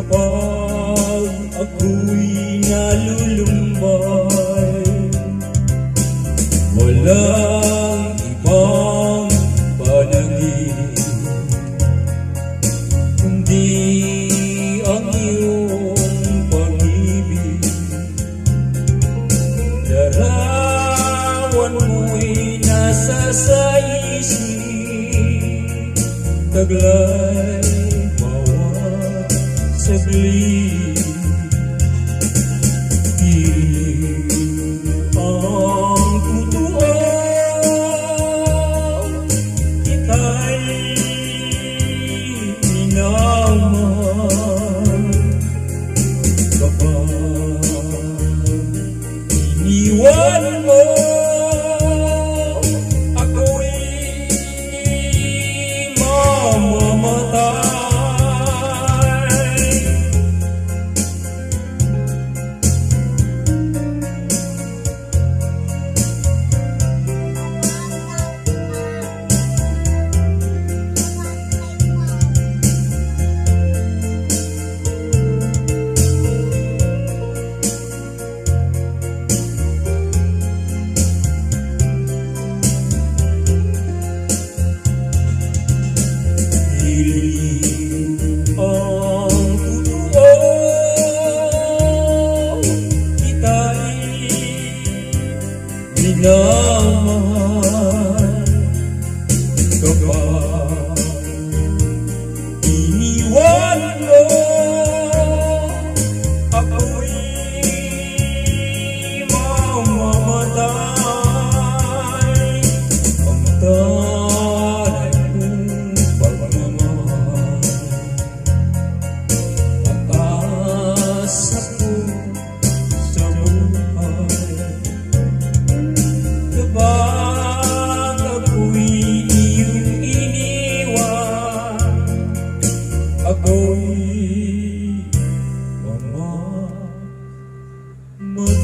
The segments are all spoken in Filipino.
kapag ako'y nalulumbay. Walang ibang panangin Kundi ang iyong pag-ibig. Larawan mo'y nasa sa isip Taglay to believe.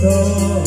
Ako'y mamamatay